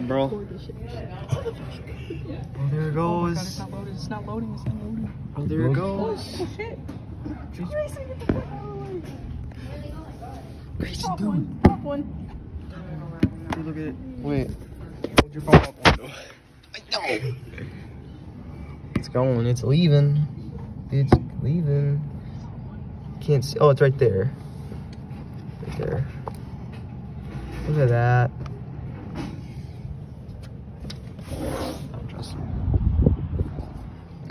bro. Record this shit. Oh, there it Oh goes. god, it's not loading. It's not loading. It's not loading. Oh, there it goes. Oh shit. Grayson, get the fuck out of the way. Grayson, Pop one. Pop one. Dude, look at it. Wait. Hold your phone up. I know. It's going. It's leaving. It's leaving. Can't see. Oh, it's right there. Right there. Look at that. I'm just-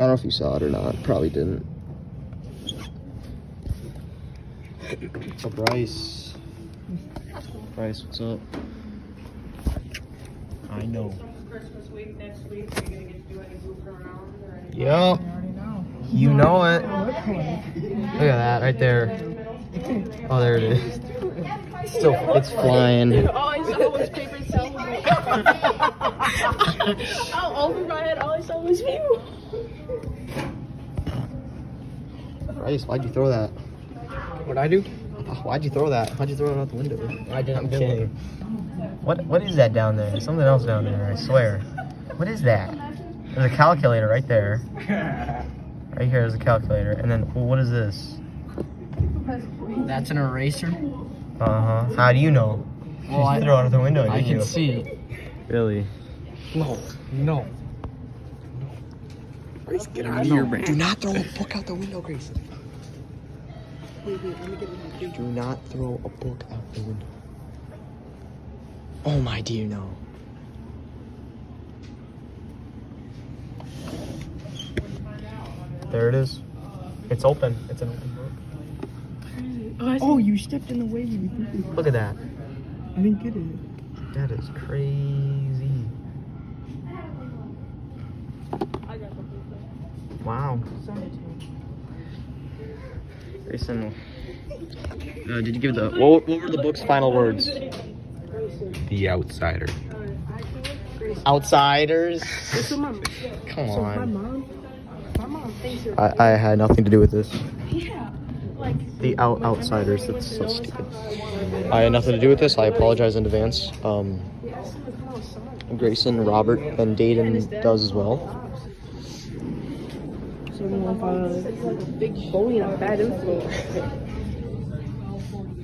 I don't know if you saw it or not. Probably didn't. So Bryce? Bryce, what's up? I know. Christmas week next week, are you gonna get to do any goofing around or anything? Yep. Already know. You know it. Look at that right there. Oh, there it is. It's still, it's flying. All I saw was paper towel. oh, over my head, all I saw was you. Bryce, why'd you throw that? What'd I do? Why'd you throw that? Why'd you throw it out the window? I didn't I'm do kidding. What What is that down there? There's something else down there. I swear. What is that? There's a calculator right there. Right here is a calculator, and then well, what is this? That's an eraser. Uh huh. How do you know? Well, you I- threw it out the window. I didn't can you? see it. Really? No. No. Grace, get out of here, man. Do not throw a book out the window, Grayson. Wait, wait, let me get it. Do not throw a book out the window. Oh my, do you know? There it is. It's open. It's an open book. Oh, oh you stepped in the way. You Look at that. I didn't get it. That is crazy. I got the whole thing. Wow. Send it. Grayson, uh, did you give the what, what were the book's final words? The Outsider. Outsiders. This is my, Come on. mom, my mom thinks you're, I, I had nothing to do with this. The out outsiders. That's so stupid. I had nothing to do with this. I apologize in advance. Um, Grayson, Robert, and Dayton does as well. So I'm like a big bully and a bad influence.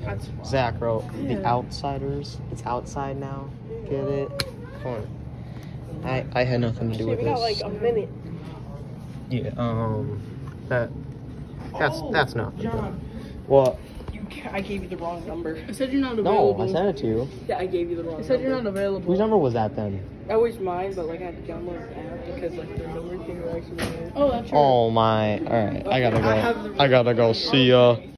That's Zach wrote the outsiders. It's outside now. Get it? Come on. I I had nothing to do with this. we got like a minute. Yeah. Um. That. That's Oh, that's not. John, What? you ca- I gave you the wrong number. I said you're not available. No, available. I sent it to you. Yeah, I gave you the wrong. I said you're not available. Whose number was that then? That was mine, but like I had to download the app because like the number thing was actually. Oh, that's Oh my. All right. I gotta go. the- I gotta go. See ya.